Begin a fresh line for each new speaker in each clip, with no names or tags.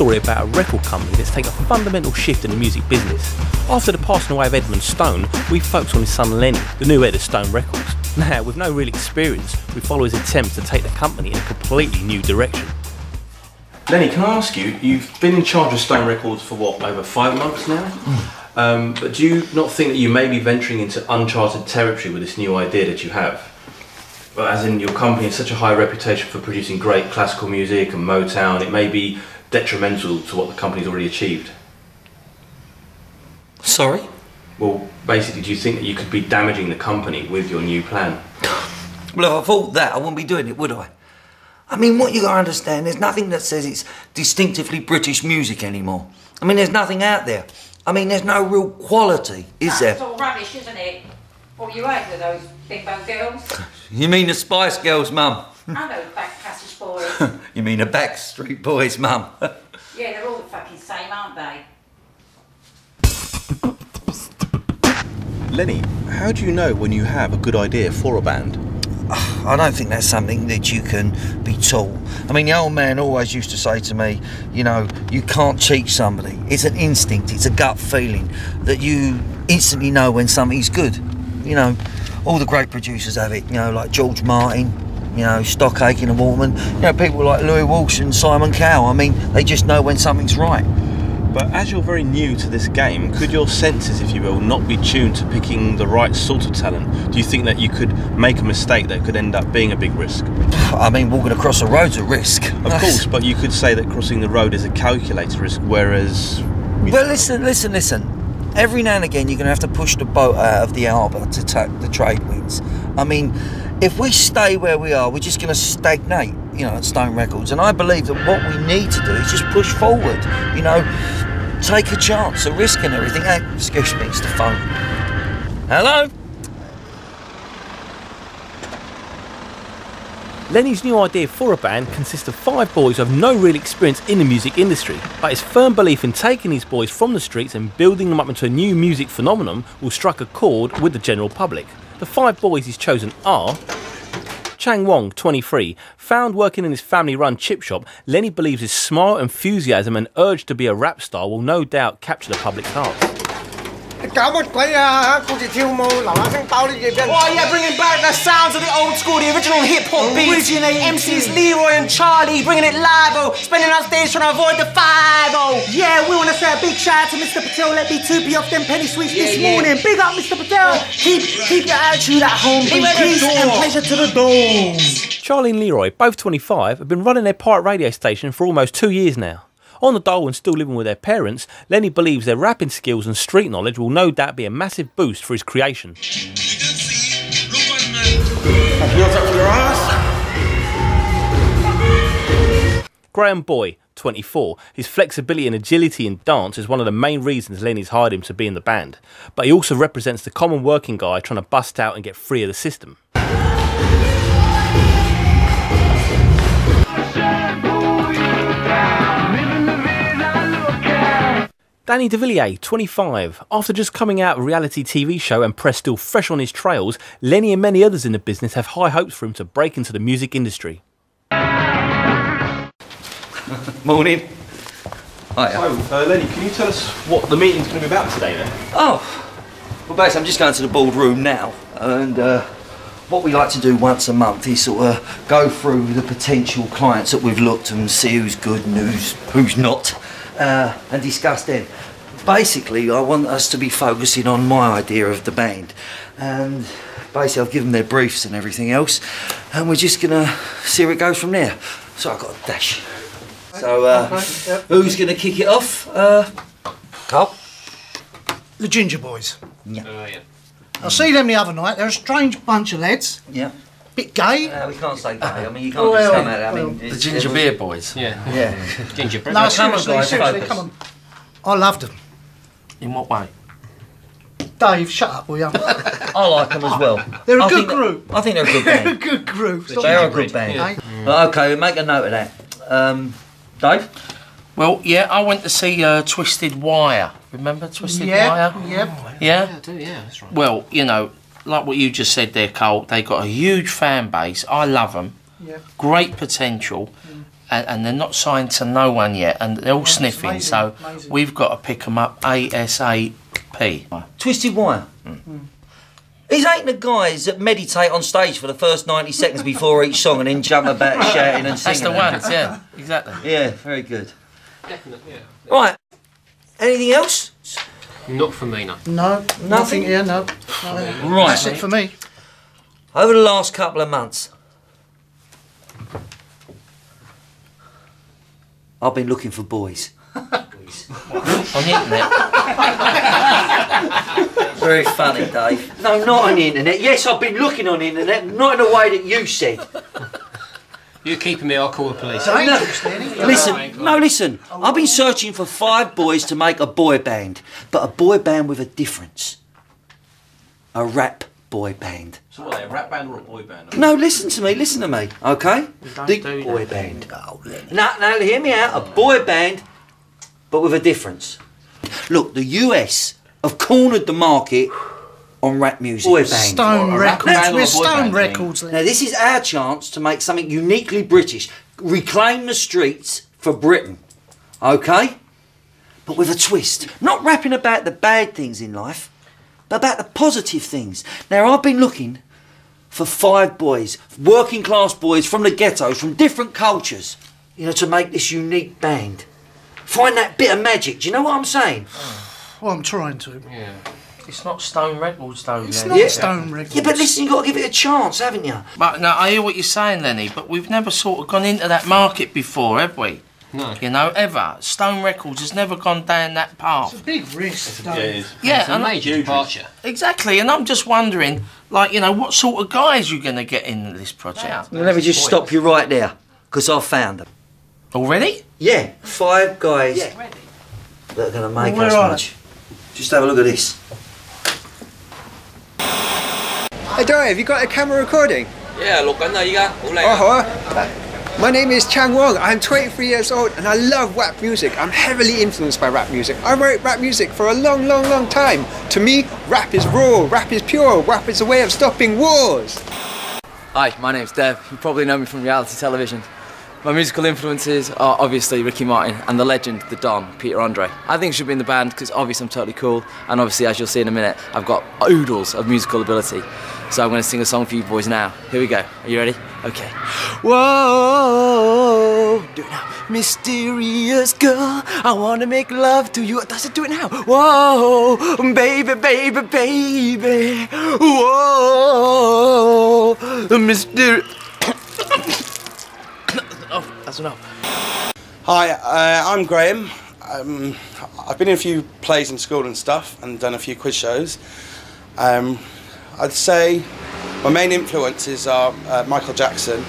story about a record company that's taken a fundamental shift in the music business. After the passing away of Edmund Stone, we focused on his son Lenny, the new head of Stone Records. Now, with no real experience, we follow his attempts to take the company in a completely new direction. Lenny, can I ask you, you've been in charge of Stone Records for what, over five months now? Um, but do you not think that you may be venturing into uncharted territory with this new idea that you have? Well, as in your company has such a high reputation for producing great classical music and Motown, it may be detrimental to what the company's already achieved.
Sorry?
Well, basically, do you think that you could be damaging the company with your new plan?
Well, if I thought that, I wouldn't be doing it, would I? I mean, what you gotta understand, there's nothing that says it's distinctively British music anymore. I mean, there's nothing out there. I mean, there's no real quality, is there?
It's all rubbish, isn't it? What you had with those big bone girls?
You mean the Spice Girls, Mum?
I know back passage boys.
You mean the Backstreet Boys, Mum?
Yeah, they're all the fucking same, aren't they?
Lenny, how do you know when you have a good idea for a band?
I don't think that's something that you can be taught. I mean, the old man always used to say to me, you know, you can't teach somebody. It's an instinct, it's a gut feeling that you instantly know when something's good. You know, all the great producers have it, you know, like George Martin, you know, Stock Aitken and Waterman, you know, people like Louis Walsh and Simon Cowell. I mean, they just know when something's right.
But as you're very new to this game, could your senses, if you will, not be tuned to picking the right sort of talent? Do you think that you could make a mistake that could end up being a big risk?
I mean, walking across a road's a risk.
Of course, but you could say that crossing the road is a calculated risk, whereas.
Well, listen, listen, listen. Every now and again, you're going to have to push the boat out of the harbour to take the trade winds. I mean, if we stay where we are, we're just going to stagnate, you know, at Stone Records. And I believe that what we need to do is just push forward, you know, take a chance, a risk and everything. Hey, excuse me, it's the phone. Hello?
Lenny's new idea for a band consists of five boys who have no real experience in the music industry, but his firm belief in taking these boys from the streets and building them up into a new music phenomenon will strike a chord with the general public. The five boys he's chosen are Chang Wong, 23. Found working in his family run chip shop, Lenny believes his smart enthusiasm and urge to be a rap star will no doubt capture the public's hearts.
搞乜鬼啊？顾住跳舞，留下声包啲嘢俾人。
Oh yeah, bringing back the sounds of the old school, the original hip hop beats. MCs Leroy and Charlie bringing it live, oh, spending our days trying to avoid the five, oh.
Yeah, we want to say a big shout out to Mr. Patel. Let me 2p off them penny sweets this morning. Big up, Mr. Patel. Keep keep your attitude at home. Bring
at the
peace
door.
and pleasure to the dome.
Charlie and Leroy, both 25, have been running their pirate radio station for almost two years now. On the and still living with their parents, Lenny believes their rapping skills and street knowledge will no doubt be a massive boost for his creation. Graham Boy, 24. His flexibility and agility in dance is one of the main reasons Lenny's hired him to be in the band. But he also represents the common working guy trying to bust out and get free of the system. Danny DeVilliers, 25. After just coming out of a reality TV show and press still fresh on his trails, Lenny and many others in the business have high hopes for him to break into the music industry.
Morning. Hi.
So, uh, Lenny, can you tell us what the meeting's going to be about today then?
Oh, well, basically, I'm just going to the boardroom now, and uh, what we like to do once a month is sort of go through the potential clients that we've looked and see who's good and who's, who's not, uh, and discuss them. Basically, I want us to be focusing on my idea of the band, and basically, I've given them their briefs and everything else, and we're just gonna see where it goes from there. So I've got a dash. So, uh, who's gonna kick it off? Uh, Carl.
The Ginger Boys.
Yeah.
I see them the other night. They're a strange bunch of lads.
Yeah.
Bit gay.
Uh, we can't say gay. I mean, you can't
Oh,
just come at it. I mean,
well.
The ginger beer boys.
Yeah.
Yeah.
Gingerbread.
No,
come on,
seriously,
guys,
seriously,
focus.
come on. I loved them.
In what way?
Dave, shut up, will you?
I like them as well.
They're a
I
good
think that-
group.
I think they're a good band.
They're a good group. Stop
they are a good band.
Yeah.
Right, okay, make a note of that. Um, Dave?
Well, yeah, I went to see uh, Twisted Wire. Remember Twisted
Yeah,
Wire?
yeah.
Yeah?
I do, yeah, that's right.
Well, you know, like what you just said there, Cole, they've got a huge fan base. I love them.
Yeah.
Great potential. Mm. and, and they're not signed to no one yet, and they're all sniffing.
amazing,
So
amazing.
we've got to pick them up ASAP.
Twisted Wire. Mm. Mm. These ain't the guys that meditate on stage for the first 90 seconds before each song and then jump about shouting and singing.
That's
singing.
the ones, yeah, exactly.
Yeah, very good.
Definitely, yeah.
Right. Anything else?
Not for me, no.
No, nothing here, no.
Right.
That's it for me.
Over the last couple of months, I've been looking for boys.
On the internet.
Very funny, Dave. No, not on the internet. Yes, I've been looking on the internet, not in the way that you said.
You keeping me, I'll call the police.
No, listen, no, listen. I've been searching for five boys to make a boy band, but a boy band with a difference. A rap boy band.
So what are they, a rap band or a boy band?
No, listen to me, listen to me, okay?
don't
the
do
boy
that.
band. Now, now, hear me out. A boy band, but with a difference. Look, the US have cornered the market on rap music. Boy band.
Stone
Or a rap
Records.
band or a
We're Stone
band.
Records.
Now, this is our chance to make something uniquely British. Reclaim the streets for Britain. Okay? But with a twist. Not rapping about the bad things in life, but about the positive things. Now, I've been looking for five boys, working class boys from the ghettos, from different cultures, you know, to make this unique band. Find that bit of magic. Do you know what I'm saying?
Well, I'm trying to.
Yeah.
It's not Stone Records, though.
It's
Lenny.
not Stone Records.
Yeah, but listen, you've got to give it a chance, haven't you?
But now I hear what you're saying, Lenny. But we've never sort of gone into that market before, have we?
No.
You know, ever. Stone Records has never gone down that path.
It's a big risk,
Yeah, it
Dave.
is.
Yeah,
It's a major departure.
exactly. And I'm just wondering, like, you know, what sort of guys you're going to get in this project
Let me just stop you right there, because I've found them.
already?
Yeah, five guys yeah. that are going to make
Well,
us
where are
much. Just have a look at this.
Hey Dave, have you got a camera recording?
Yeah, look, I know you got. All
Uh-huh. My name is Chang Wong. I'm 23 years old and I love rap music. I'm heavily influenced by rap music. I wrote rap music for a long, long, long time. To me, rap is raw, rap is pure, rap is a way of stopping wars.
Hi, my name's Dev. You probably know me from reality television. My musical influences are obviously Ricky Martin and the legend, the Don, Peter Andre. I think he should be in the band because obviously I'm totally cool, and obviously, as you'll see in a minute, I've got oodles of musical ability. So I'm going to sing a song for you boys now. Here we go. Are you ready? Okay. Whoa, do it now. Mysterious girl, I want to make love to you. Does it do it now? Whoa, baby, baby, baby. Whoa, mysterious. oh, that's enough.
Hi, uh, I'm Graham. Um, I've been in a few plays in school and stuff and done a few quiz shows. Um, I'd say my main influences are uh, Michael Jackson,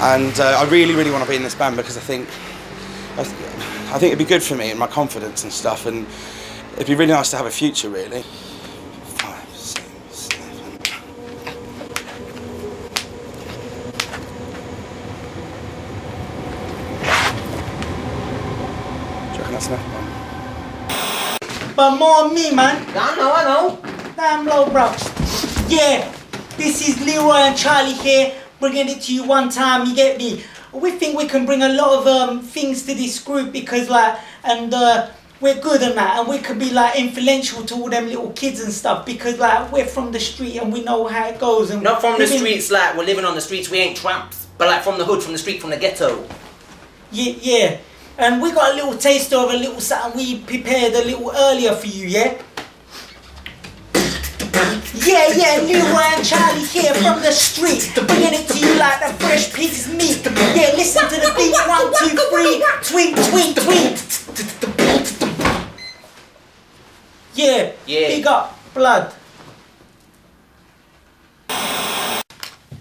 and uh, I really, really want to be in this band because I think I, th- I think it'd be good for me and my confidence and stuff, and it'd be really nice to have a future, really. Five, six, seven. Do you reckon that's enough?
But more me, man.
I know, I know.
Damn low, bro. Yeah, this is Leroy and Charlie here, bringing it to you one time. You get me? We think we can bring a lot of um, things to this group because, like, and uh, we're good and that, and we could be like influential to all them little kids and stuff because, like, we're from the street and we know how it goes. And
Not from the streets like we're living on the streets, we ain't tramps. But like from the hood, from the street, from the ghetto.
Yeah, yeah. And we got a little taster of a little something we prepared a little earlier for you, yeah? Yeah, yeah, Leroy and Charlie here from the street, bringing it to you like the fresh pig's meat. Yeah, listen to the beat, one, two, three, tweet, tweet, tweet. Yeah,
Yeah.
big up, blood.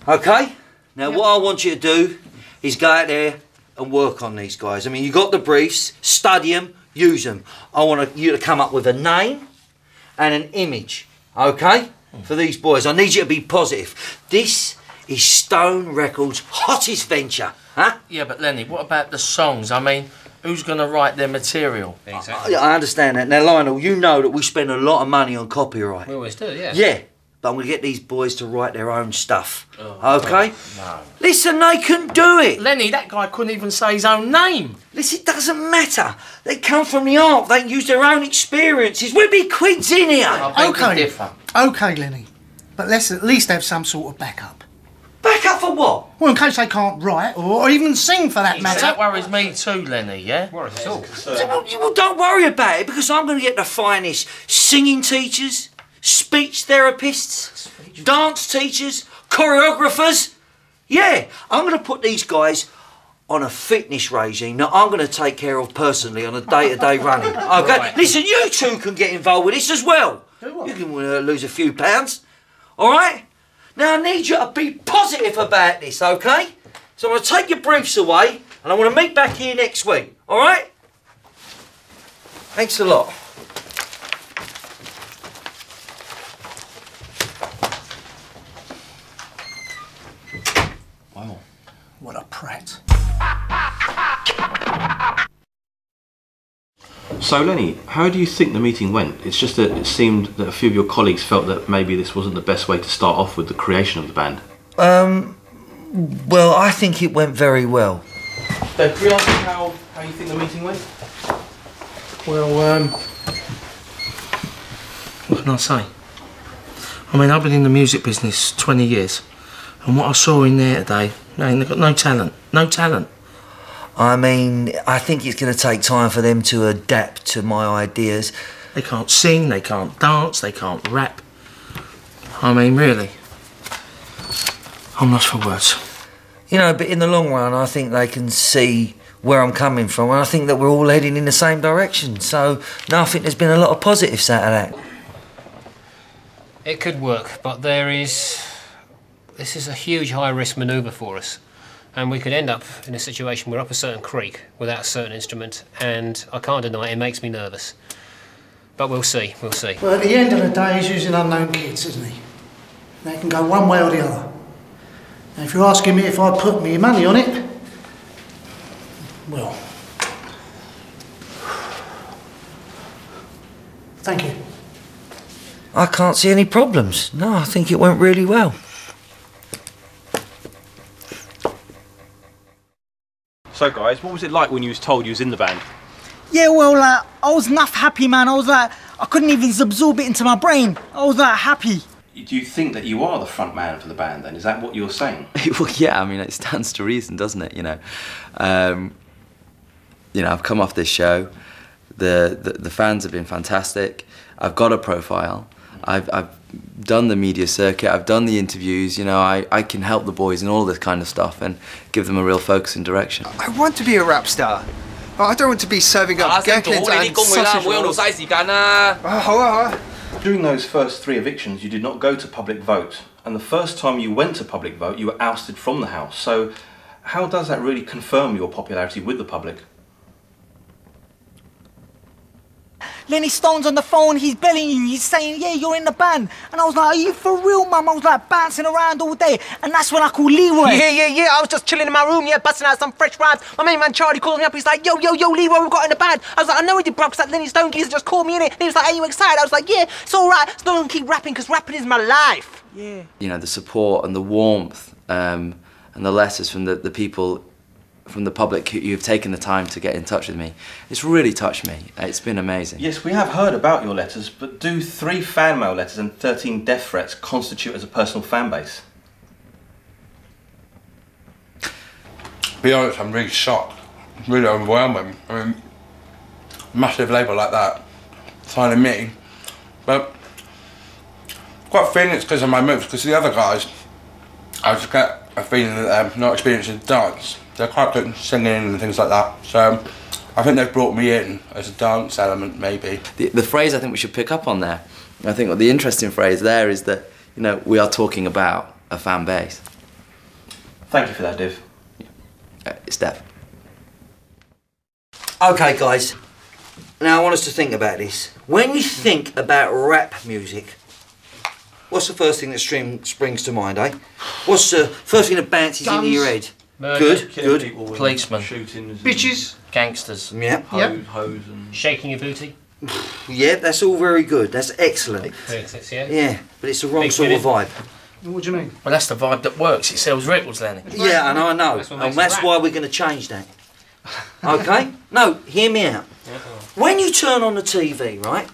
Okay? Now, what I want you to do is go out there and work on these guys. I mean, you got the briefs, study them, use them. I want you to come up with a name and an image, okay? For these boys. I need you to be positive. This is Stone Records' hottest venture, huh?
Yeah, but Lenny, what about the songs? I mean, who's going to write their material?
I, I understand that. Now, Lionel, you know that we spend a lot of money on copyright.
We always do, yeah.
Yeah, but I'm going to get these boys to write their own stuff. Oh, okay? No. Listen, they can do it.
Lenny, that guy couldn't even say his own name.
Listen, it doesn't matter. They come from the art. They can use their own experiences. We'll be quids in here.
Okay. Okay, Lenny. But let's at least have some sort of backup.
Backup for what?
Well, in case they can't write or, or even sing for that matter.
That worries me too, Lenny, yeah? Worries us all.
Well, well, don't worry about it because I'm going to get the finest singing teachers, speech therapists, dance teachers, choreographers. Yeah, I'm going to put these guys on a fitness regime that I'm going to take care of personally on a day-to-day running. Okay,
Right.
listen, you two can get involved with this as well. You can uh, lose a few pounds. All right. Now I need you to be positive about this, okay? So I'm going to take your briefs away, and I want to meet back here next week. All right? Thanks a lot.
What a prat.
So, Lenny, how do you think the meeting went? It's just that it seemed that a few of your colleagues felt that maybe this wasn't the best way to start off with the creation of the band.
Um, well, I think it went very well.
Dave, can we ask you how, how you think the meeting went?
Well, um, what can I say? I mean, I've been in the music business 20 years, and what I saw in there today, man, they've got no talent. No talent.
I mean, I think it's going to take time for them to adapt to my ideas.
They can't sing, they can't dance, they can't rap. I mean, really. I'm lost for words.
You know, but in the long run, I think they can see where I'm coming from, and I think that we're all heading in the same direction. So, no, I think there's been a lot of positives out of that.
It could work, but there is. This is a huge high risk manoeuvre for us. And we could end up in a situation where we're up a certain creek without a certain instrument, and I can't deny it, it makes me nervous. But we'll see, we'll see.
Well, at the end of the day, he's using unknown kids, isn't he? They can go one way or the other. And if you're asking me if I'd put me money on it, well, thank you.
I can't see any problems. No, I think it went really well.
So, guys, what was it like when you was told you was in the band?
Yeah, well, like, I was enough happy, man. I was like, I couldn't even absorb it into my brain. I was like happy.
Do you think that you are the front man for the band then? Is that what you're saying?
well, yeah, I mean, it stands to reason, doesn't it? You know, um, you know, I've come off this show. The, the the fans have been fantastic. I've got a profile. I've I've done the media circuit, I've done the interviews, you know, I, I can help the boys and all this kind of stuff and give them a real focus and direction.
I want to be a rap star. I don't want to be serving up Gatlins and sausage ah, ah, ah.
During those first three evictions, you did not go to public vote. And the first time you went to public vote, you were ousted from the House. So how does that really confirm your popularity with the public?
Lenny Stone's on the phone, he's belling you, he's saying, yeah, you're in the band. And I was like, are you for real, mum? I was like bouncing around all day. And that's when I called Leroy.
Yeah, yeah, yeah. I was just chilling in my room, yeah, busting out some fresh rhymes. My main man Charlie called me up. He's like, yo, yo, yo, Leroy, we got in the band. I was like, I know he did, bro, because that Lenny Stone geezer just called me in it. And he was like, are you excited? I was like, yeah, it's all right. Just don't keep rapping, because rapping is my life. Yeah.
You know, the support and the warmth um, and the letters from the, the people, from the public who who've taken the time to get in touch with me. It's really touched me. It's been amazing.
Yes, we have heard about your letters, but do three fan mail letters and 13 death threats constitute as a personal fan base?
be honest, I'm really shocked. Really overwhelming. I mean, massive label like that signing me. But I've got a feeling it's because of my moves, because the other guys, I just get a feeling that they're not experiencing dance. They're quite good at singing and things like that. So I think they've brought me in as a dance element, maybe.
The, the phrase I think we should pick up on there, I think what the interesting phrase there is that, you know, we are talking about a fan base.
Thank you for that, Div.
Uh, Steph.
Okay, guys. Now I want us to think about this. When you think about rap music, what's the first thing that string, springs to mind, eh? What's the first thing that bounces into your head?
Murder,
good, good.
people and Policemen.
Shootings.
Bitches.
Gangsters.
Yeah.
Yep.
Hose and.
Shaking your booty.
Yeah, that's all very good. That's excellent.
Exits, yeah?
Yeah, but it's the wrong
Big
sort of vibe.
What do you mean?
Well, that's the vibe that works. It sells records, Lenny.
Yeah, and I know,
That's what
and
makes it
that's
rap.
why we're going to change that. Okay? no, hear me out. When you turn on the TV, right,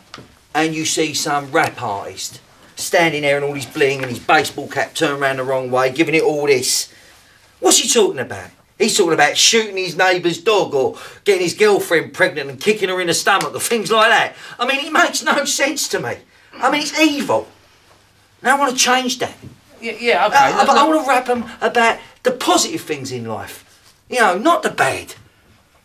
and you see some rap artist standing there in all his bling and his baseball cap turned around the wrong way, giving it all this, what's he talking about? He's talking about shooting his neighbour's dog or getting his girlfriend pregnant and kicking her in the stomach or things like that. I mean, it makes no sense to me. I mean, it's evil. Now I want to change that.
Yeah, yeah okay.
Uh, but I want to rap them about the positive things in life. You know, not the bad.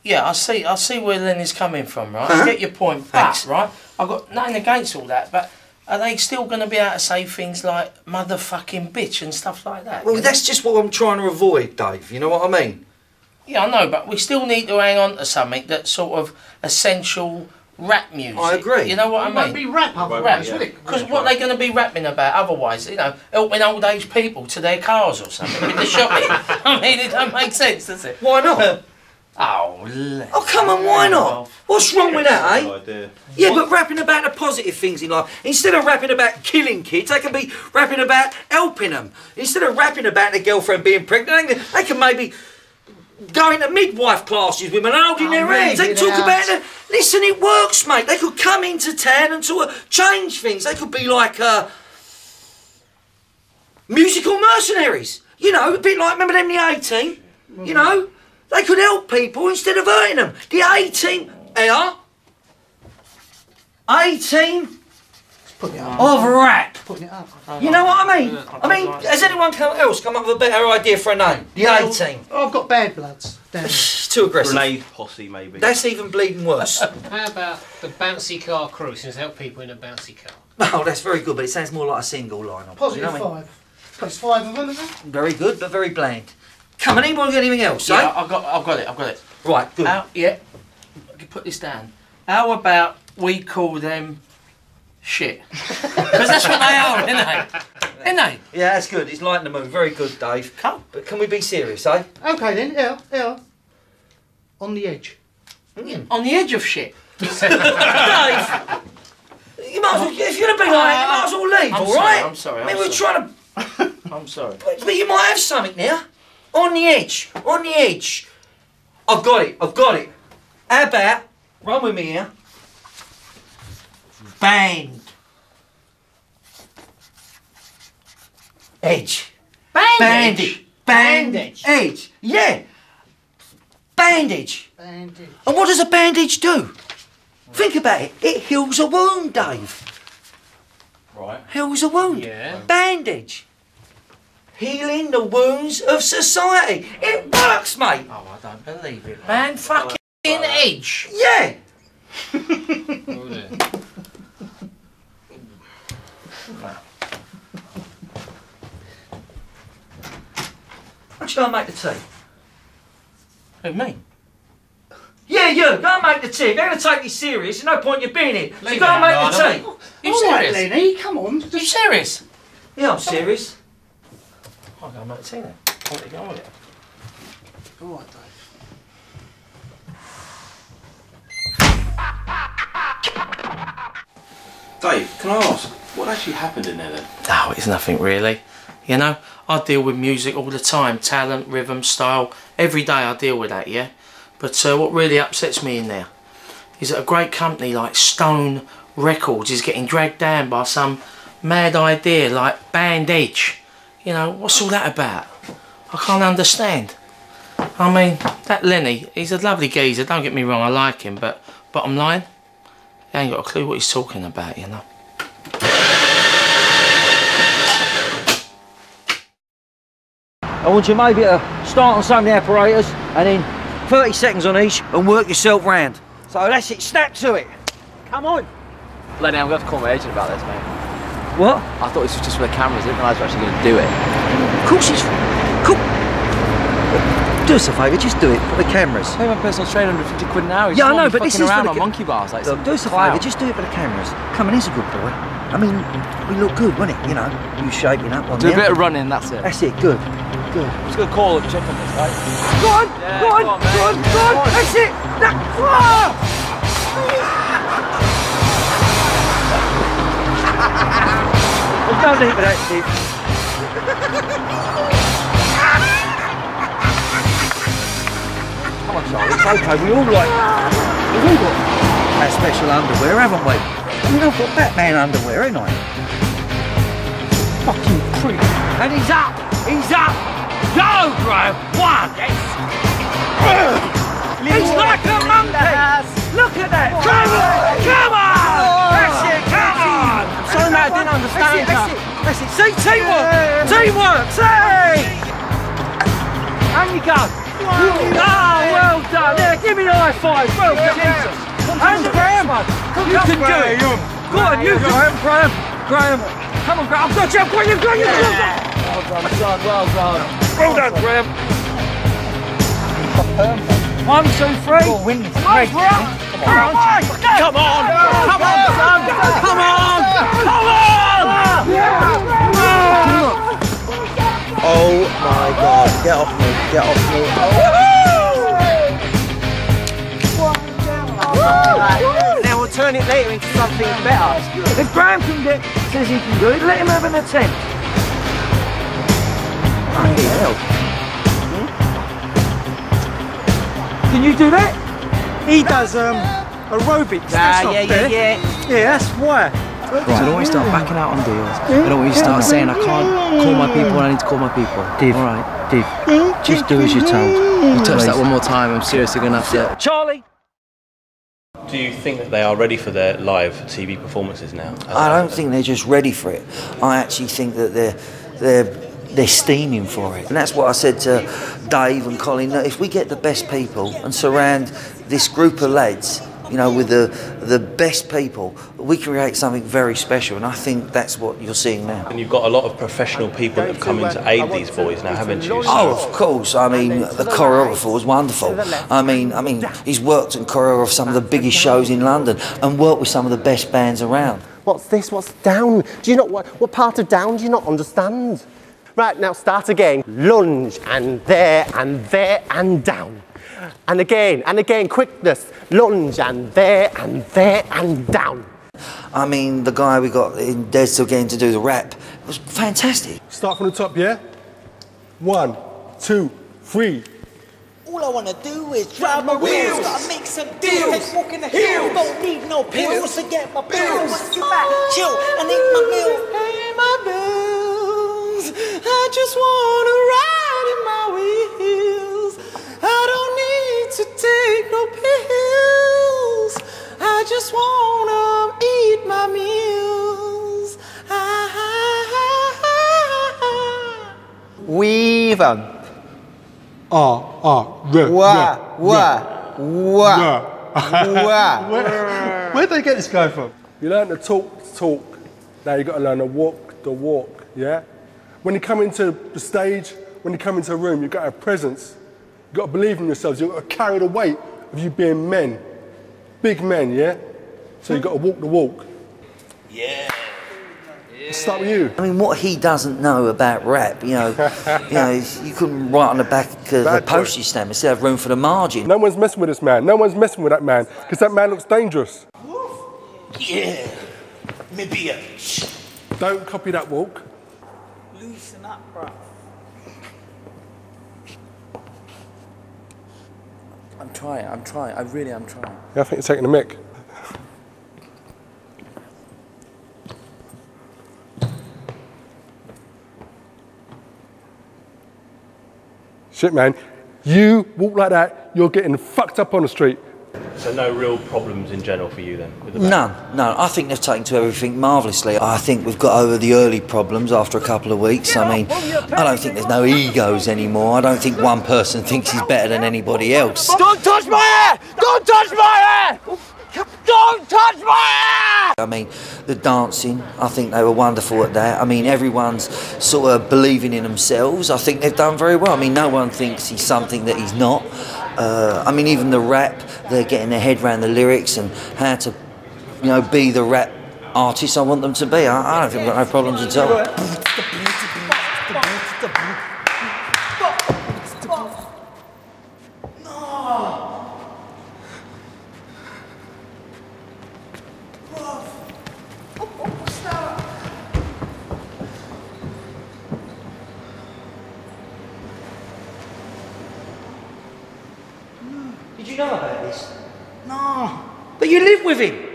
Yeah, I see. I see where Lenny's coming from, right?
Uh-huh.
I get your point,
Thanks.
but right, I've got nothing against all that. But are they still going to be able to say things like "motherfucking bitch" and stuff like that?
Well,
you know?
that's just what I'm trying to avoid, Dave. You know what I mean?
Yeah, I know, but we still need to hang on to something that's sort of essential rap music.
I agree.
You know what
It
I
won't
mean?
be rap otherwise, will it?
Because what they going to be rapping about otherwise? You know, helping old age people to their cars or something with the shopping. I mean, it don't make sense, does it?
Why not?
Oh,
Oh, come on, why not? What's wrong with that, eh?
idea.
Yeah, but rapping about the positive things in life. Instead of rapping about killing kids, they can be rapping about helping them. Instead of rapping about their girlfriend being pregnant, they can, maybe go into midwife classes with them and holding
Oh,
their hands. They
leave
talk
out.
about the. Listen, it works, mate. They could come into town and sort of change things. They could be like uh, musical mercenaries. You know, a bit like remember them the A team. You know, they could help people instead of hurting them. The A team, they are. A team
Putting it up.
of rap.
Putting it up.
You know what I mean? I mean, has anyone come- else come up with a better idea for a name? The A team.
Oh, I've got bad bloods down.
Too aggressive.
Grenade posse, maybe.
That's even bleeding worse.
How about the bouncy car crew, since help people in a bouncy car?
oh, that's very good, but it sounds more like a single line.
Positive
you know what I mean?
five. There's five of them, isn't there?
Very good, but very bland. Come on, anyone got anything else?
Yeah,
eh?
I've got, I've got it. I've got it.
Right, good.
How, yeah, I can put this down. How about we call them shit? Because that's what they are, isn't they? Isn't they?
Yeah, that's good. It's lighting the mood. Very good, Dave.
Come.
But can we be serious, eh?
Okay then, yeah, yeah. On the edge.
On the edge of shit.
Dave! You might as well, if you're going to be like that, you might as well leave,
I'm
all
sorry,
right?
I'm sorry,
I mean,
I'm
we're
sorry.
trying to.
I'm sorry.
But, but you might have something now. On the edge. On the edge. I've got it. I've got it. How about. Run with me here. Band. Edge. Bandage. Bandage. Edge. Yeah. Bandage.
Bandage.
And what does a bandage do? Think about it. It heals a wound, Dave.
Right.
Heals a wound.
Yeah.
Bandage. Healing the wounds of society. It works, mate.
Oh, I don't believe it. Man, fucking edge.
Yeah.
Dear.
Why don't you go and make the tea?
Who, me?
Yeah, you. Go and make the tea. If you're going to take this serious, there's no point you being here. So
Leave
go and make
out,
the
Lana.
tea.
You
All right,
serious?
Lenny, come on.
You serious?
Yeah, I'm serious.
I'll go and make tea then. I'll let you go with it.
All right, Dave.
Dave, can I ask, what actually happened in there then?
Oh, it's nothing really. You know, I deal with music all the time, talent, rhythm, style. Every day I deal with that, yeah? But uh, what really upsets me in there is that a great company like Stone Records is getting dragged down by some mad idea like Band Edge. You know, what's all that about? I can't understand. I mean, that Lenny, he's a lovely geezer, don't get me wrong, I like him, but bottom line, he ain't got a clue what he's talking about, you know.
I want you maybe to start on some of the apparatus and then 30 seconds on each and work yourself round. So that's it. Snap to it. Come on.
Lenny, I'm going to have to call my agent about this, mate.
What?
I thought this was just for the cameras. I didn't realise we're actually going to do it.
Of course it's... Cool. Do us a favour, just do it for the cameras.
Pay my personal trainer 150 quid an hour.
Yeah, I know, but this is for the
on monkey bars. Like
Look, do us a favour, just do it for the cameras. Come on, he's a good boy. I mean, we look good, won't it? You know, you shaping up on
Do a bit of running, that's it.
That's it, good. Good.
I'm just going to call and check on this, right?
Go on,
Yeah,
go on,
go on,
go on, go on,
Go on.
that's it. That, ah! Don't eat with that shit. Come on, Charlie, it's okay. We all like. We've all got our special underwear, haven't we? I mean, I've got Batman underwear, ain't I? Fucking prick. And he's up! He's up! Go, Graham! One! Yes! He's like a monkey! Look at that! Come on! Come on!
Didn't understand
That's it! That's it! See, teamwork! Teamwork! See! And you go! Oh, well done! Yeah, give me the high five! Well done! Jesus! And Graham! You can do it! Go on, you can! Graham! Graham! Come on, Graham! I've got you! I've got you! I've got you! Well done, son! Well done! Well done, Graham! One, two, three. Oh, win. Come on, Come on. Come on. Come on. Come on, son. Come on. Come on.
Oh my god, get off me, get off me.
Now we'll turn it later into something better.
If Graham can get, says he can do it, let him have an attempt. Bloody hell. Can you do that?
He does um aerobics.
Ah, yeah, yeah, yeah.
Yeah, that's why.
Right, I don't want you to start backing out on deals. I don't want you to start saying I can't call my people when I need to call my people.
Dave,
All right.
Dave, Just do as you're told.
You touch that one more time, I'm seriously gonna have to.
Charlie.
Do you think that they are ready for their live TV performances now?
I don't think they're just ready for it. I actually think that they're they're they're steaming for it, and that's what I said to Dave and Colin. That if we get the best people and surround this group of lads, you know, with the the best people, we can create something very special. And I think that's what you're seeing now.
And you've got a lot of professional people that have come in to aid these boys now, haven't you?
Oh, of course. I mean, the choreographer was wonderful. I mean, I mean, he's worked and choreographed some of the biggest shows in London and worked with some of the best bands around.
What's this? What's down? Do you not what, what part of down do you not understand? Right, now start again. Lunge and there and there and down. And again and again, quickness. Lunge and there and there and down.
I mean, the guy we got in Dead Still Getting to do the rap was fantastic.
Start from the top, yeah? One, two, three.
All I wanna do is drive my wheels. Gotta make some deals. Take walk in the hills. Don't need no pills to get my bills. Sit back, chill, and eat my meal. Pay my bills. I just wanna ride in my wheels. I don't need to take no pills. I just wanna eat my meals.
Weave on.
Ah, ah, re,
Wah,
re,
wah,
re.
wah,
Wah.
wah.
Where, where'd they get this guy from? You learn to talk the talk. Now you got to learn to walk the walk, yeah? When you come into the stage, when you come into a room, you've got a presence. You've got to believe in yourselves. You've got to carry the weight of you being men. Big men, yeah? So you've got to walk the walk.
Yeah.
Let's start with you.
I mean, what he doesn't know about rap, you know, you know, you couldn't write on the back of a
Bad boy.
postage stamp instead of room for the margin.
No one's messing with this man. No one's messing with that man because that man looks dangerous.
Yeah. Maybe
Don't copy that walk.
loosen up, bro.
I'm trying, I'm trying, I really am trying.
Yeah, I think you're taking the mic. Shit, man. You walk like that, you're getting fucked up on the street.
So no real problems in general for you then? With the band?
None, no. I think they've taken to everything marvellously. I think we've got over the early problems after a couple of weeks. I mean, I don't think there's no egos anymore. I don't think one person thinks he's better than anybody else.
Don't touch my hair! Don't touch my hair! Don't touch my hair!
I mean, the dancing, I think they were wonderful at that. I mean, everyone's sort of believing in themselves. I think they've done very well. I mean, no one thinks he's something that he's not. Uh, I mean, even the rap, they're getting their head around the lyrics and how to, you know, be the rap artist I want them to be. I, I don't think I've got no problems at all.
know about this? No. But you live with him.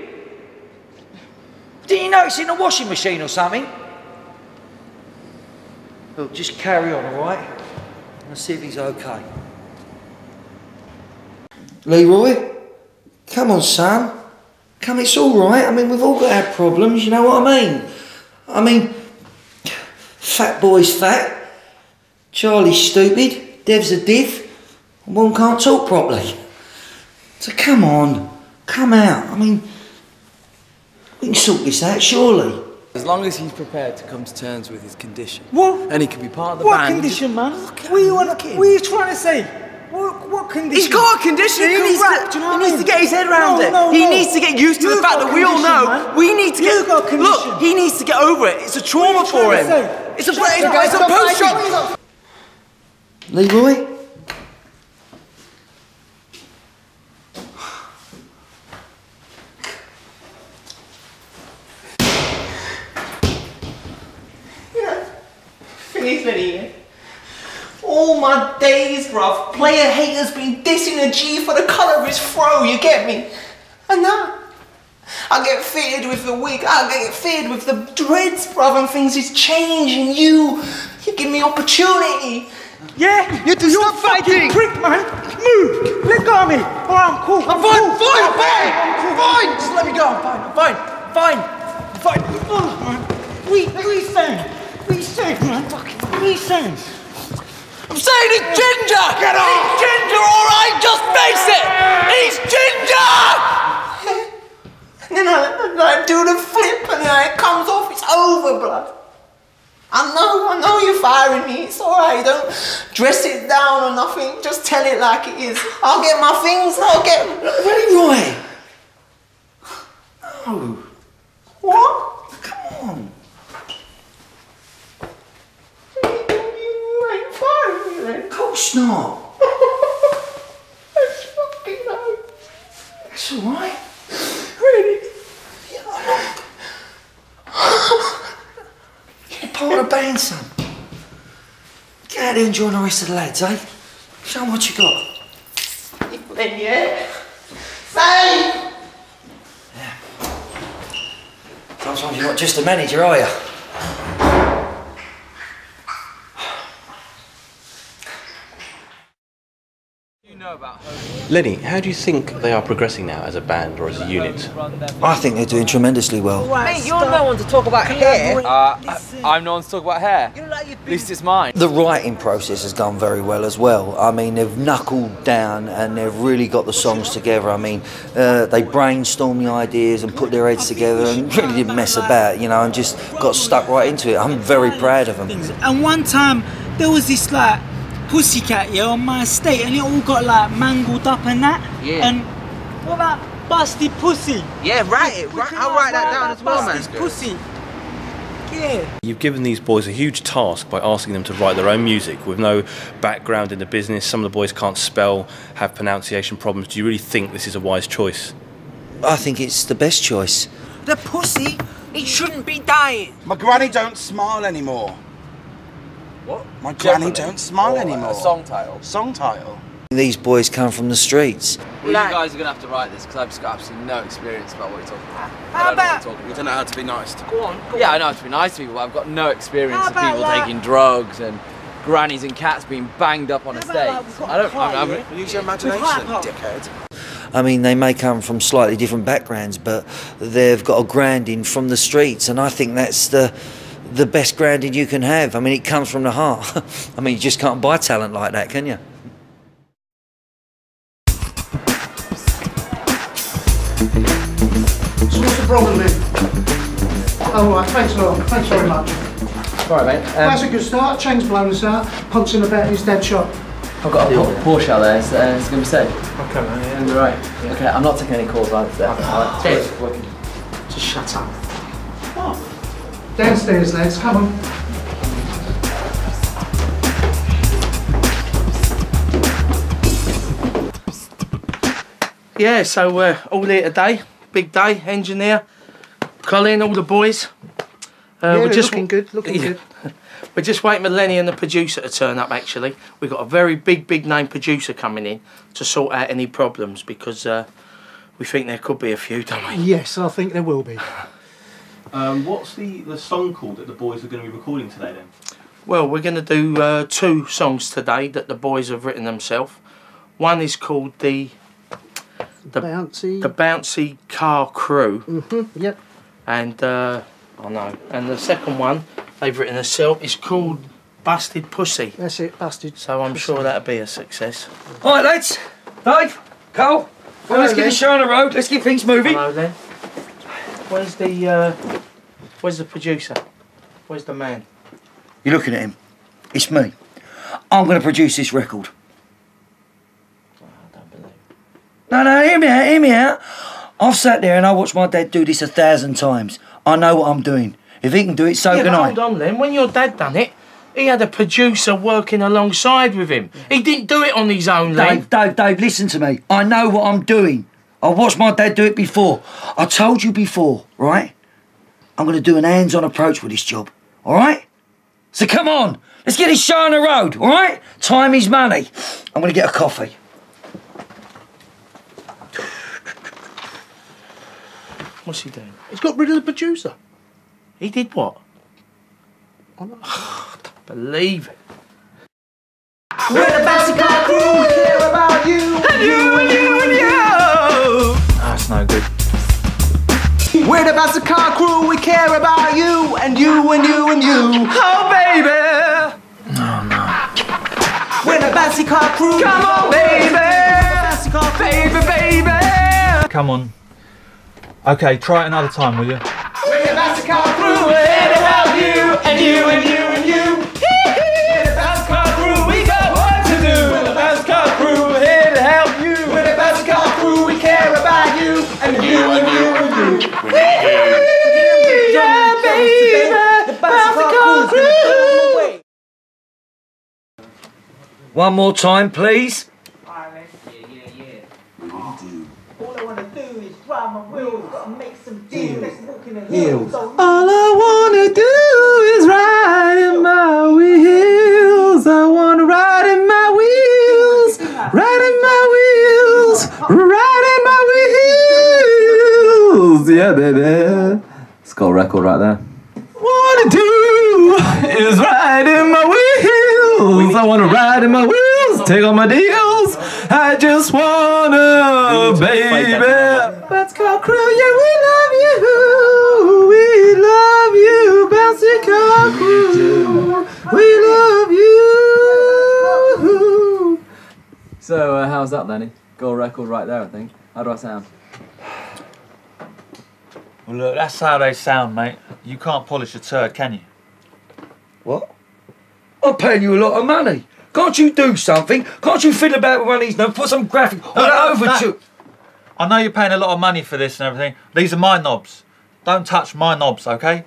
Didn't you notice in the washing machine or something? Look, just carry on, all right? Let's see if he's okay. Leroy, come on, son. Come, it's all right. I mean, we've all got our problems. You know what I mean? I mean, fat boy's fat. Charlie's stupid. Dev's a div. One can't talk properly. So come on, come out. I mean, we can sort this out, surely.
As long as he's prepared to come to terms with his condition.
What?
And he can be part of the
What
band.
condition, man? What you want? What are you trying to say? What, what condition?
He's got a condition. He
can
needs,
rap,
to,
you know
he
what
needs to get his head around
No,
it.
no,
he
no.
needs to get used to
You
the fact that we all know
man.
we need to
You
get.
got condition.
Look, he needs to get over it. It's a trauma
What are
for him. It's a, it's, it's a post shock.
Leroy?
Finish Lenny. All my days, bruv. Player haters been dissing a G for the colour of his fro, you get me? And now, I get fitted with the wig, I get fitted with the dreads, bruv, and things is changing. You, you give me opportunity.
Yeah, you do stop fighting. Prick, man. Move. Let go of me. All right, I'm cool. I'm
fine,
cool.
fine,
I'm
fine,
cool.
fine. Just let me go. I'm fine. I'm fine. Fine. Fine.
Oh, man. We, we saying. We saying, man. We saying.
I'm saying he's ginger. Get off. He's ginger, all right. Just face it. He's ginger.
And then I, I do the flip and then it comes off, it's over, blood. I know, I know you're firing me, it's alright, don't dress it down or nothing, just tell it like it is. I'll get my things, I'll get...
Leroy! No.
What?
Come on.
You ain't me.
Of course not.
That's fucking no.
It's all right.
Really?
You're part of the band, son. Get out there and join the rest of the lads, eh? Show 'em what you got.
Then yeah. Say!
Sometimes you're not just a manager, are you?
Lenny, how do you think they are progressing now as a band or as a unit?
I think they're doing tremendously well.
Mate, you're no one to talk about hair. Uh, I'm no one to talk about hair. At least it's mine.
The writing process has gone very well as well. I mean, they've knuckled down and they've really got the songs together. I mean, uh, they brainstormed the ideas and put their heads together and really didn't mess about, you know, and just got stuck right into it. I'm very proud of them.
And one time there was this like pussycat yeah on my estate and it all got like mangled up and that.
Yeah.
And what about busty pussy?
Yeah, write it. Write, I'll write that down as well, man.
Busty pussy. Yeah.
You've given these boys a huge task by asking them to write their own music with no background in the business. Some of the boys can't spell, have pronunciation problems. Do you really think this is a wise choice?
I think it's the best choice.
The pussy, it shouldn't be dying.
My granny don't smile anymore.
What?
My granny don't smile anymore.
a song title?
Song title.
These boys come from the streets.
Well, you guys are gonna have to write this because I've just got absolutely no experience about what you're talking about.
How
I don't know what
about-
you're talking
You don't know how to be nice to
Go on, go
Yeah,
on.
I know how to be nice to people, but I've got no experience
How
of people
like-
taking drugs and grannies and cats being banged up on a
about like
stage. I don't. I'm,
yeah?
I'm,
Use your imagination,
hype-hop.
dickhead.
I mean, they may come from slightly different backgrounds, but they've got a grounding from the streets, and I think that's the the best grounding you can have. I mean, it comes from the heart. I mean, you just can't buy talent like that, can you?
So what's the problem then? Oh, right, thanks a lot. Thanks very much.
All right, mate.
That's a good start. Chain's blown us out. Punks in the back, he's dead shot.
I've got a Por- Porsche out there. It's, uh, it's gonna be safe.
Okay, man.
It's gonna be right. Okay, I'm not taking any calls right there. Alright,
Dave.
working.
Just shut up. Downstairs, lads. Come on.
Yeah, so we're all here today. Big day, engineer, Colin, all the boys. Uh,
Yeah,
we're just
looking good, looking good.
We're just waiting for Lenny and the producer to turn up. Actually, we've got a very big, big name producer coming in to sort out any problems because uh, we think there could be a few, don't we?
Yes, I think there will be.
Um, what's the, the song called that the boys are going to be recording today then?
Well, we're going to do uh, two songs today that the boys have written themselves. One is called the the
bouncy
the bouncy car crew,
Mm-hmm. Yep.
and uh, I know. And the second one they've written themselves is called Busted Pussy.
That's it, busted.
So I'm sure that'll be a success.
All right, lads. Dave, Cole, well, let's get this show on the road. Let's get things moving.
Hello then. Where's the uh, Where's the producer? Where's the man?
You're looking at him. It's me. I'm going to produce this record. I don't believe. No, no, hear me out, hear me out. I've sat there and I watched my dad do this a thousand times. I know what I'm doing. If he can do it, so
yeah,
can I.
hold on then. When your dad done it, he had a producer working alongside with him. He didn't do it on his own, Len.
Dave, Dave, Dave, listen to me. I know what I'm doing. I watched my dad do it before. I told you before, right? I'm going to do an hands-on approach with this job, all right? So come on, let's get this show on the road, all right? Time is money. I'm going to get a coffee.
What's he doing? He's got rid of the producer. He did what? I don't believe it.
We're the Bouncy Car Crew, we care about you. And you, and you, and you.
That's no good.
We're the Bouncy Car Crew, we care about you, and you, and you, and you. Oh, baby. No, no.
We're the Bouncy Car Crew.
Come on, baby.
Bouncy Car
Baby, baby.
Come on. Okay, try it another time, will you?
We're the Bouncy Car Crew, we're here to help you, and you, and you, you, and you, and you, and you. Yeah, baby. The Bouncy Car Crew.
One more time, please.
All I wanna do is drive my wheels, gotta make some deals. Let's walk in the
Heels.
hills.
All I wanna do is ride in my wheels. I wanna ride in my wheels, ride in my wheels, ride my wheels. Yeah, baby.
A record right there.
Wanna do is ride in my wheels. I wanna ride in my wheels, take all my deals. I just wanna, baby. Bouncy Car Crew, yeah, we love you. We love you, Bouncy Car Crew. We love you.
So, uh, how's that, Lenny? Got a record right there, I think. How do I sound?
Well, look, that's how they sound, mate. You can't polish a turd, can you?
What? I'm paying you a lot of money. Can't you do something? Can't you fiddle about with one of these notes? Put some graphic on that over to.
I know you're paying a lot of money for this and everything. These are my knobs. Don't touch my knobs, okay?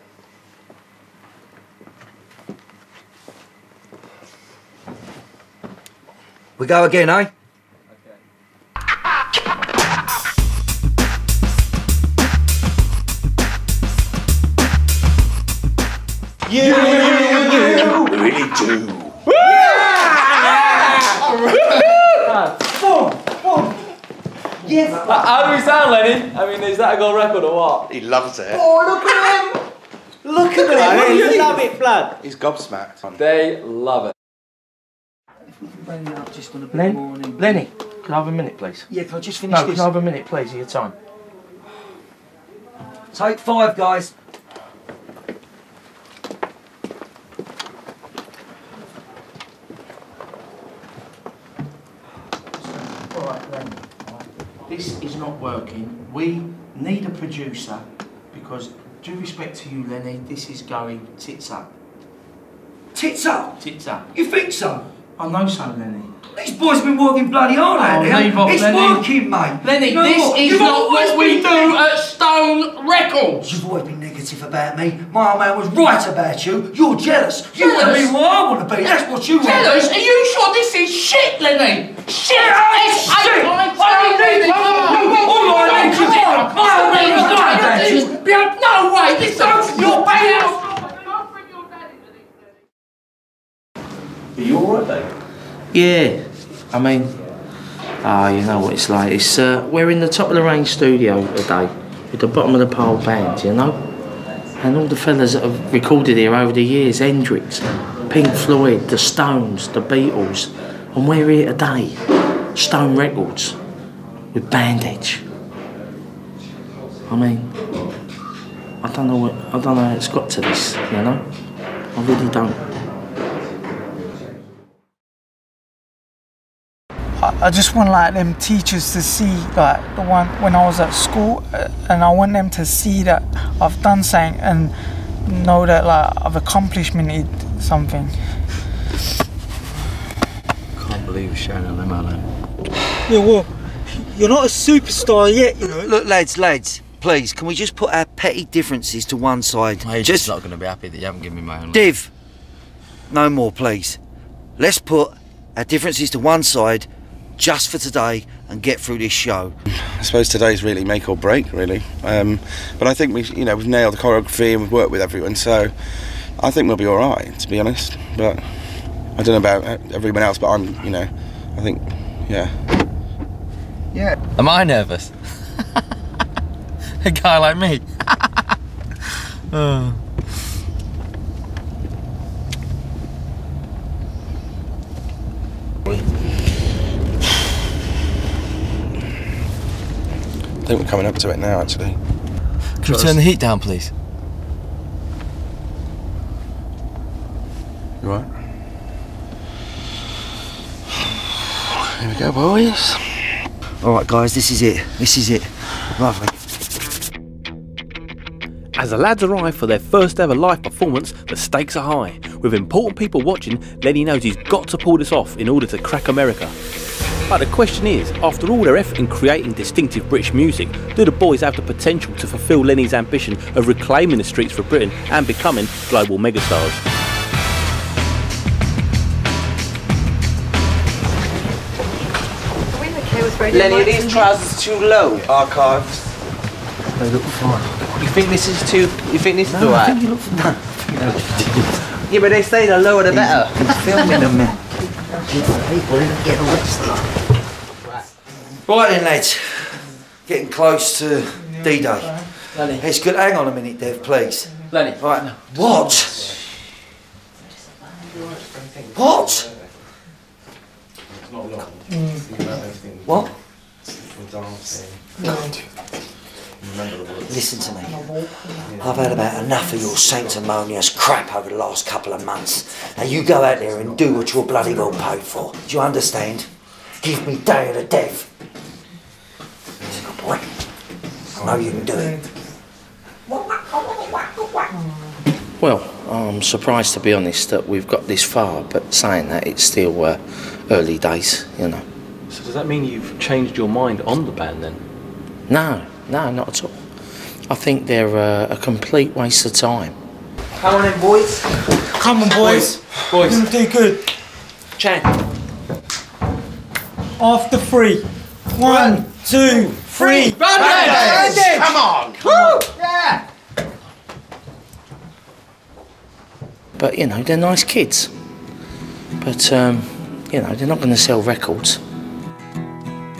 We go again, eh?
What?
He loves it.
Oh, look at him. Look at him. You love it, blood.
He's gobsmacked.
They love it.
Bring it up just on a bit
Len,
more. and
Lenny, can I have a minute, please?
Yeah, can I just finish
No,
this?
can I have a minute, please, of your time?
Take five, guys.
Alright, Lenny. This is not working. We need a producer because, due respect to you, Lenny, this is going tits up.
Tits up?
Tits up.
You think so?
I know so, Lenny.
These boys have been working bloody hard out
Oh,
there.
leave off,
it's
Lenny.
working, mate.
Lenny,
You know
this
what?
is
You've
not what we do at Stone Records.
You've always been negative about me. My old man was right about you. You're jealous. You want to be what I want to be. That's what you want.
Jealous? Are you sure this is shit, Lenny? Shit! It's
shit.
I
I don't need
no way.
you alright, Dave?
Yeah, I mean, ah, you know what it's like. It's uh, we're in the top of the range studio today, with the bottom of the pile band, you know, and all the fellas that have recorded here over the years, Hendrix, Pink Floyd, the Stones, the Beatles, and we're here today, Stone Records, with Bandage. I mean, I don't know what I don't know how it's got to this, you know. I really don't.
I, I just want like them teachers to see like the one when I was at school, uh, and I want them to see that I've done something and know that like I've accomplished something.
Can't believe you're showing them, Alan.
Yeah, well, you're not a superstar yet, you know.
Look, lads, lads, please, can we just put our petty differences to one side?
He's just not going to be happy that you haven't given me my own.
Div, no more, please. Let's put our differences to one side just for today and get through this show.
I suppose today's really make or break, really. Um, but I think we've, you know, we've nailed the choreography and we've worked with everyone, so I think we'll be all right, to be honest. But I don't know about everyone else, but I'm, you know, I think, yeah.
Yeah. Am I nervous? a guy like me. oh.
I think we're coming up to it now, actually.
Can you turn the heat down, please?
You right? Here we go, boys.
All right, guys, this is it. This is it. Lovely.
As the lads arrive for their first ever live performance, the stakes are high. With important people watching, Lenny knows he's got to pull this off in order to crack America. But the question is, after all their effort in creating distinctive British music, do the boys have the potential to fulfil Lenny's ambition of reclaiming the streets for Britain and becoming global megastars?
Lenny, are these trousers too low?
Archives.
They look fine. You think this is too? You think this is
No, I
alright?
think you look fine.
Yeah, but they say the lower the better.
He's filming them, man. People didn't get arrested. Right then, lads. Getting close to D-Day. It's good. Hang on a minute, Dev, please.
Lenny.
Right. What? What? What? Listen to me. I've had about enough of your sanctimonious crap over the last couple of months. Now you go out there and do what you're bloody well paid for. Do you understand? Give me day of the death. He's a good boy. I know you can do it.
Well, I'm surprised to be honest that we've got this far, but saying that it's still uh, early days, you know.
So does that mean you've changed your mind on the band then?
No, no, not at all. I think they're uh, a complete waste of time.
Come on in, boys.
Come on, boys.
Boys.
You're gonna do good.
Chan.
After three. One, two, three.
Bandage!
Come on.
Woo! Yeah.
But, you know, they're nice kids. But, um, you know, they're not going to sell records.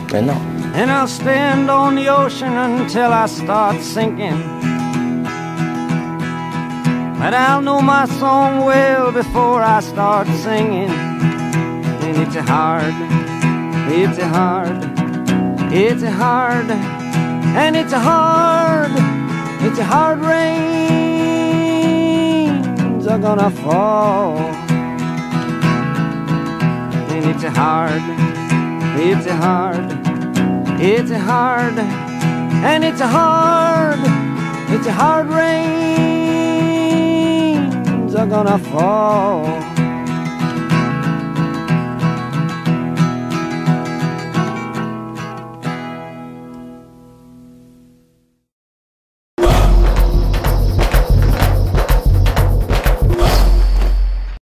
They're not.
And I'll stand on the ocean until I start sinking. But I'll know my song well before I start singing. And it's hard, it's hard, it's hard, and it's hard, it's a hard rains are gonna fall. And it's hard, it's hard, it's a hard, and it's a hard, it's a hard rains are gonna fall.